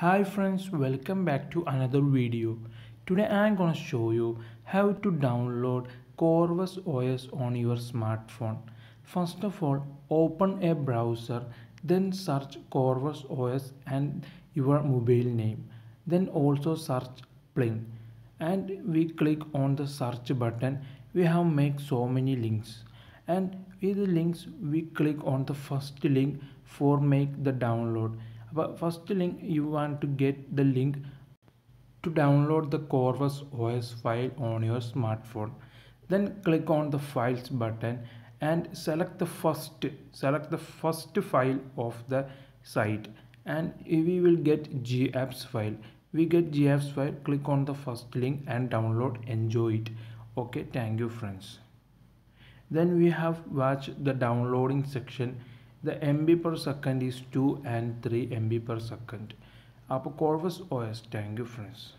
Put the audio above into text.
Hi friends, welcome back to another video. Today I am gonna show you how to download Corvus OS on your smartphone. First of all, open a browser, then search Corvus OS and your mobile name. Then also search Pling. And we click on the search button. We have make so many links. And with the links, we click on the first link for make the download first link you want to get the link to download the Corvus OS file on your smartphone. Then click on the files button and select the first select the first file of the site. And we will get gapps file. We get gapps file click on the first link and download. Enjoy it. Okay thank you friends. Then we have watched the downloading section the MB per second is 2 and 3 MB per second. Up Corvus OS. Thank you friends.